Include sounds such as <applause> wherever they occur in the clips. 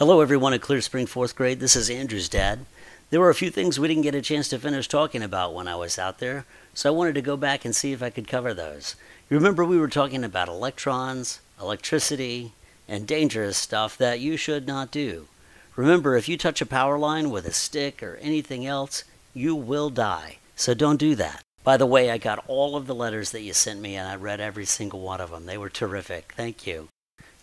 Hello, everyone at Clear Spring 4th grade. This is Andrew's dad. There were a few things we didn't get a chance to finish talking about when I was out there, so I wanted to go back and see if I could cover those. You remember we were talking about electrons, electricity, and dangerous stuff that you should not do. Remember, if you touch a power line with a stick or anything else, you will die. So don't do that. By the way, I got all of the letters that you sent me and I read every single one of them. They were terrific. Thank you.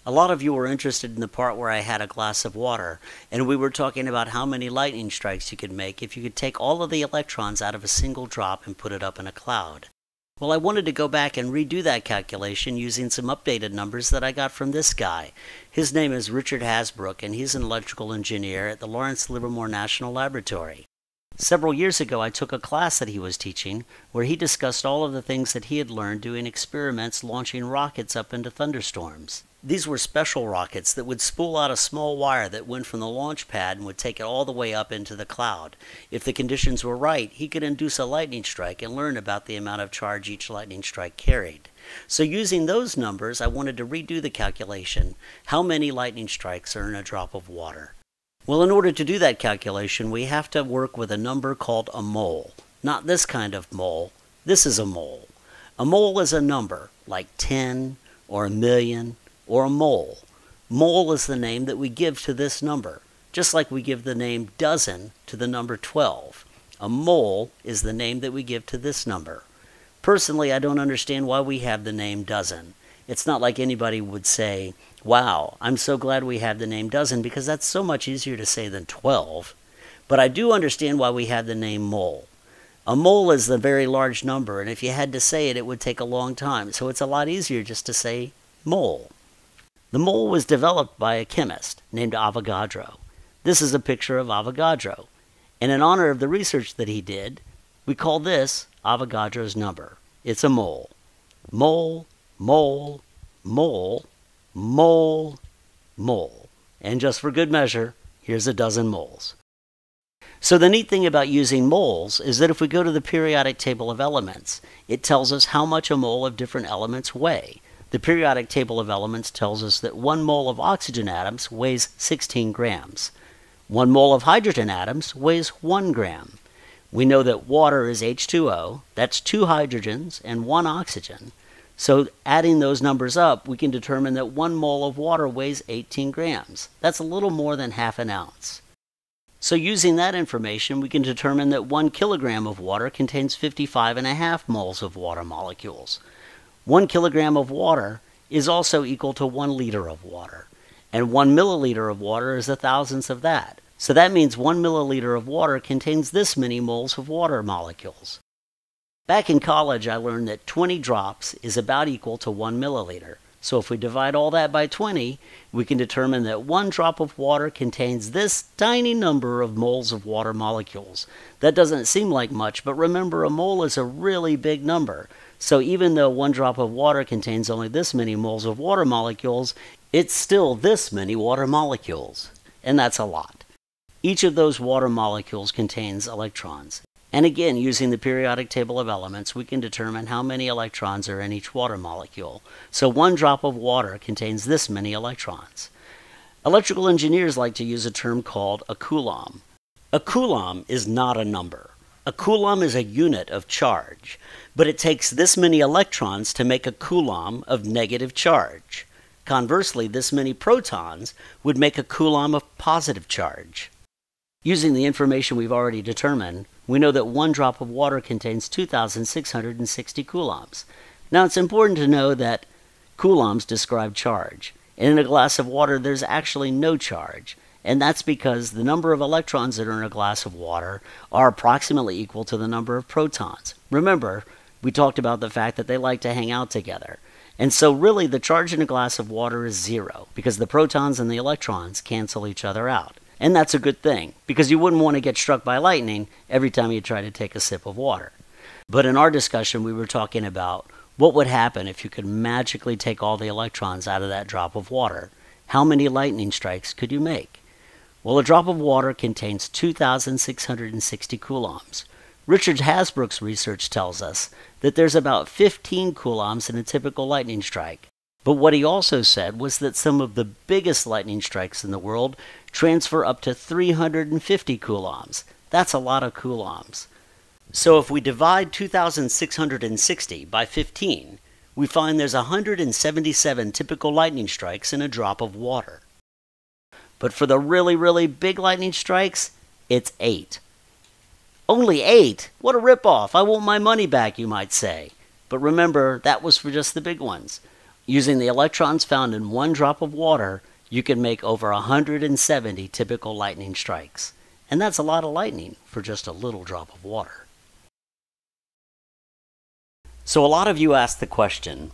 A lot of you were interested in the part where I had a glass of water, and we were talking about how many lightning strikes you could make if you could take all of the electrons out of a single drop and put it up in a cloud. Well, I wanted to go back and redo that calculation using some updated numbers that I got from this guy. His name is Richard Hasbrouck, and he's an electrical engineer at the Lawrence Livermore National Laboratory. Several years ago, I took a class that he was teaching where he discussed all of the things that he had learned doing experiments launching rockets up into thunderstorms. These were special rockets that would spool out a small wire that went from the launch pad and would take it all the way up into the cloud. If the conditions were right, he could induce a lightning strike and learn about the amount of charge each lightning strike carried. So using those numbers, I wanted to redo the calculation. How many lightning strikes are in a drop of water? Well, in order to do that calculation, we have to work with a number called a mole. Not this kind of mole. This is a mole. A mole is a number, like 10 or a million or a mole. Mole is the name that we give to this number, just like we give the name dozen to the number 12. A mole is the name that we give to this number. Personally, I don't understand why we have the name dozen. It's not like anybody would say, Wow, I'm so glad we have the name dozen because that's so much easier to say than 12. But I do understand why we have the name mole. A mole is a very large number, and if you had to say it, it would take a long time, so it's a lot easier just to say mole. The mole was developed by a chemist named Avogadro. This is a picture of Avogadro. And in honor of the research that he did, we call this Avogadro's number. It's a mole. Mole, mole, mole, mole, mole. And just for good measure, here's a dozen moles. So the neat thing about using moles is that if we go to the periodic table of elements, it tells us how much a mole of different elements weigh. The periodic table of elements tells us that one mole of oxygen atoms weighs 16 grams. One mole of hydrogen atoms weighs 1 gram. We know that water is H2O, that's two hydrogens and one oxygen. So adding those numbers up, we can determine that one mole of water weighs 18 grams. That's a little more than half an ounce. So using that information, we can determine that one kilogram of water contains 55 and a half moles of water molecules. One kilogram of water is also equal to one liter of water, and one milliliter of water is a thousandth of that. So that means one milliliter of water contains this many moles of water molecules. Back in college, I learned that 20 drops is about equal to one milliliter. So if we divide all that by 20, we can determine that one drop of water contains this tiny number of moles of water molecules. That doesn't seem like much, but remember a mole is a really big number. So even though one drop of water contains only this many moles of water molecules, it's still this many water molecules. And that's a lot. Each of those water molecules contains electrons. And again, using the periodic table of elements, we can determine how many electrons are in each water molecule. So one drop of water contains this many electrons. Electrical engineers like to use a term called a coulomb. A coulomb is not a number. A coulomb is a unit of charge, but it takes this many electrons to make a coulomb of negative charge. Conversely, this many protons would make a coulomb of positive charge. Using the information we've already determined, we know that one drop of water contains 2,660 coulombs. Now, it's important to know that coulombs describe charge. And in a glass of water, there's actually no charge. And that's because the number of electrons that are in a glass of water are approximately equal to the number of protons. Remember, we talked about the fact that they like to hang out together. And so, really, the charge in a glass of water is zero because the protons and the electrons cancel each other out. And that's a good thing because you wouldn't want to get struck by lightning every time you try to take a sip of water. But in our discussion, we were talking about what would happen if you could magically take all the electrons out of that drop of water. How many lightning strikes could you make? Well, a drop of water contains 2,660 coulombs. Richard Hasbrouck's research tells us that there's about 15 coulombs in a typical lightning strike. But what he also said was that some of the biggest lightning strikes in the world transfer up to 350 coulombs. That's a lot of coulombs. So if we divide 2660 by 15, we find there's 177 typical lightning strikes in a drop of water. But for the really, really big lightning strikes, it's 8. Only 8? What a ripoff! I want my money back, you might say. But remember, that was for just the big ones. Using the electrons found in one drop of water, you can make over 170 typical lightning strikes. And that's a lot of lightning for just a little drop of water. So, a lot of you ask the question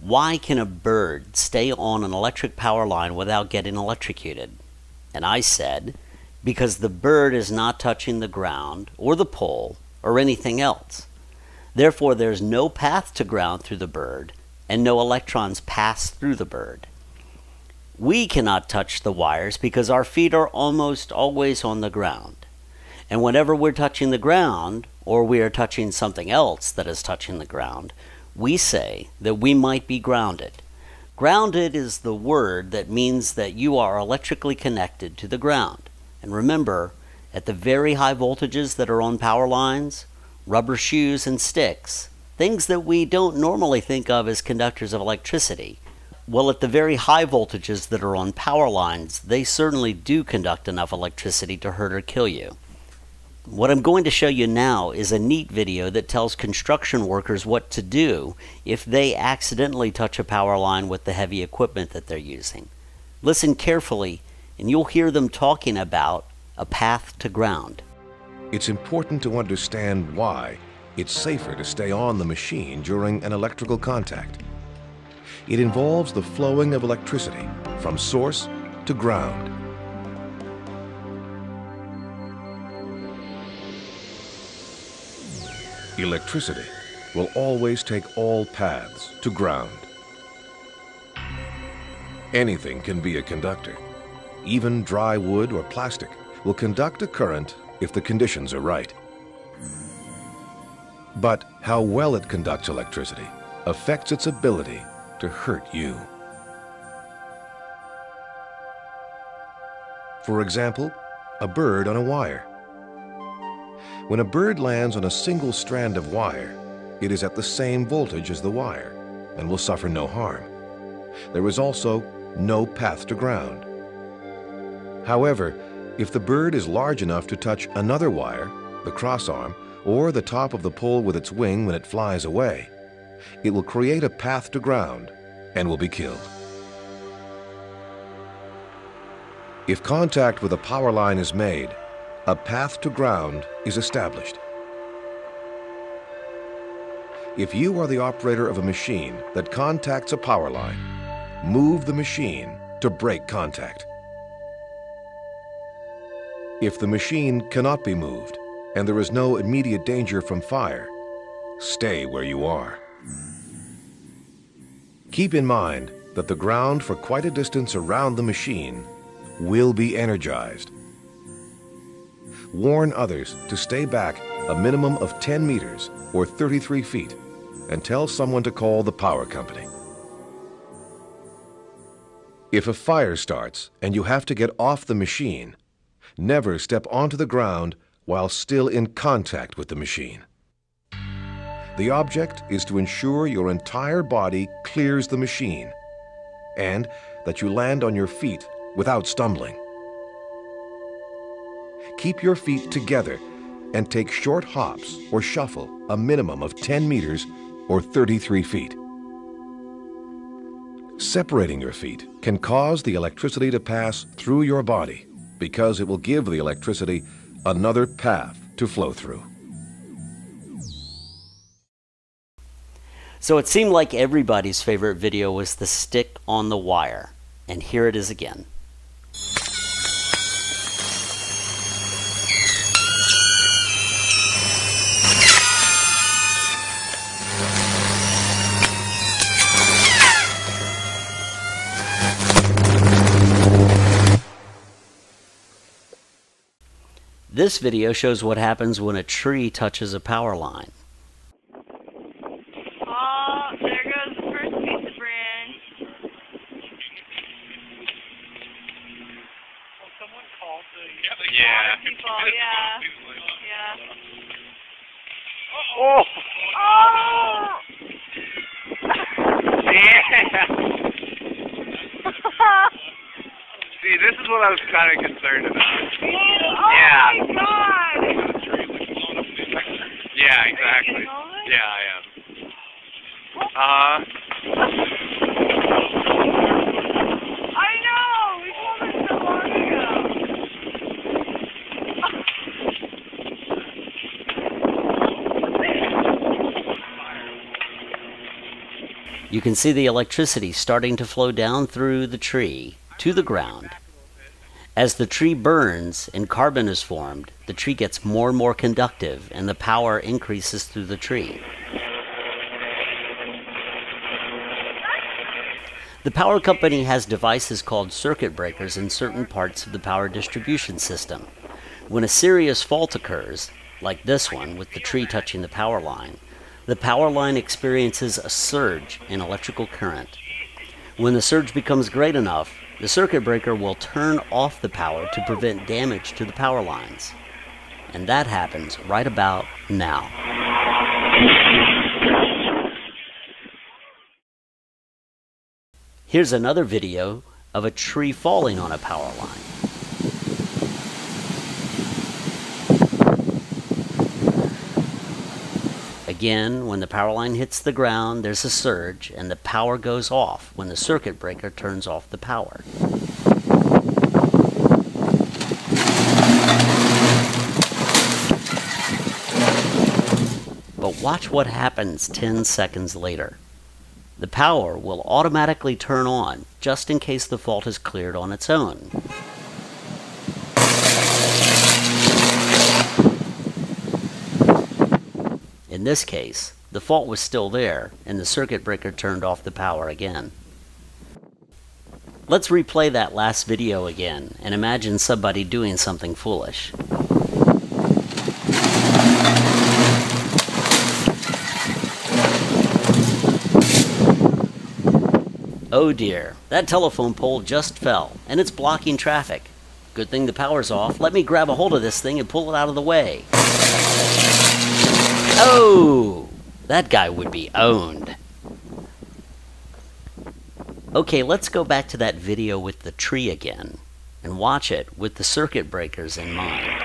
why can a bird stay on an electric power line without getting electrocuted? And I said, because the bird is not touching the ground or the pole or anything else. Therefore, there's no path to ground through the bird, and no electrons pass through the bird. We cannot touch the wires because our feet are almost always on the ground. And whenever we're touching the ground, or we are touching something else that is touching the ground, we say that we might be grounded. Grounded is the word that means that you are electrically connected to the ground. And remember, at the very high voltages that are on power lines, rubber shoes and sticks, things that we don't normally think of as conductors of electricity, well, at the very high voltages that are on power lines, they certainly do conduct enough electricity to hurt or kill you. What I'm going to show you now is a neat video that tells construction workers what to do if they accidentally touch a power line with the heavy equipment that they're using. Listen carefully and you'll hear them talking about a path to ground. It's important to understand why it's safer to stay on the machine during an electrical contact. It involves the flowing of electricity from source to ground. Electricity will always take all paths to ground. Anything can be a conductor. Even dry wood or plastic will conduct a current if the conditions are right. But how well it conducts electricity affects its ability to hurt you. For example, a bird on a wire. When a bird lands on a single strand of wire, it is at the same voltage as the wire and will suffer no harm. There is also no path to ground. However, if the bird is large enough to touch another wire, the crossarm, or the top of the pole with its wing when it flies away, it will create a path to ground and will be killed. If contact with a power line is made, a path to ground is established. If you are the operator of a machine that contacts a power line, move the machine to break contact. If the machine cannot be moved and there is no immediate danger from fire, stay where you are. Keep in mind that the ground for quite a distance around the machine will be energized warn others to stay back a minimum of 10 meters or 33 feet and tell someone to call the power company. If a fire starts and you have to get off the machine, never step onto the ground while still in contact with the machine. The object is to ensure your entire body clears the machine and that you land on your feet without stumbling. Keep your feet together and take short hops or shuffle a minimum of 10 meters or 33 feet. Separating your feet can cause the electricity to pass through your body because it will give the electricity another path to flow through. So it seemed like everybody's favorite video was the stick on the wire. And here it is again. This video shows what happens when a tree touches a power line. Oh, there goes the first piece of branch. Yeah, yeah. <laughs> <laughs> yeah. oh. oh. I was kind of concerned about. Oh Yeah. my god! Yeah, exactly. Yeah, I am. Uh, I know! We told her so long ago. You can see the electricity starting to flow down through the tree to the ground. As the tree burns and carbon is formed, the tree gets more and more conductive and the power increases through the tree. The power company has devices called circuit breakers in certain parts of the power distribution system. When a serious fault occurs, like this one with the tree touching the power line, the power line experiences a surge in electrical current. When the surge becomes great enough, the circuit breaker will turn off the power to prevent damage to the power lines. And that happens right about now. Here's another video of a tree falling on a power line. Again, when the power line hits the ground, there's a surge and the power goes off when the circuit breaker turns off the power. But watch what happens 10 seconds later. The power will automatically turn on just in case the fault is cleared on its own. In this case, the fault was still there and the circuit breaker turned off the power again. Let's replay that last video again and imagine somebody doing something foolish. Oh dear, that telephone pole just fell and it's blocking traffic. Good thing the power's off. Let me grab a hold of this thing and pull it out of the way. Oh, that guy would be owned. Okay, let's go back to that video with the tree again and watch it with the circuit breakers in mind.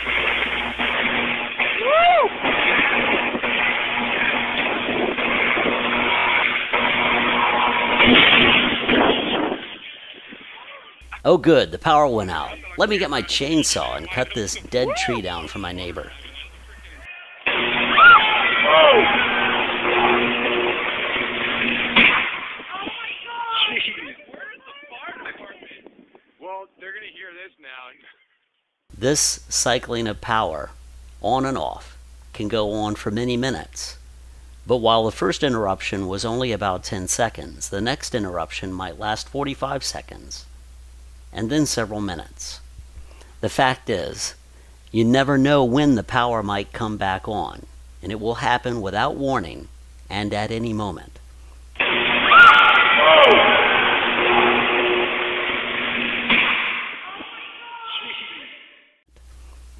Oh, good, the power went out. Let me get my chainsaw and cut this dead tree down for my neighbor. Well, they're gonna hear this now. <laughs> This cycling of power, on and off, can go on for many minutes. But while the first interruption was only about 10 seconds, the next interruption might last 45 seconds, and then several minutes. The fact is, you never know when the power might come back on, and it will happen without warning and at any moment.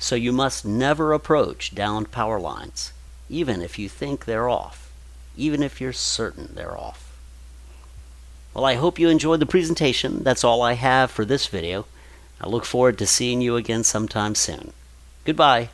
So you must never approach downed power lines, even if you think they're off, even if you're certain they're off. Well, I hope you enjoyed the presentation. That's all I have for this video. I look forward to seeing you again sometime soon. Goodbye.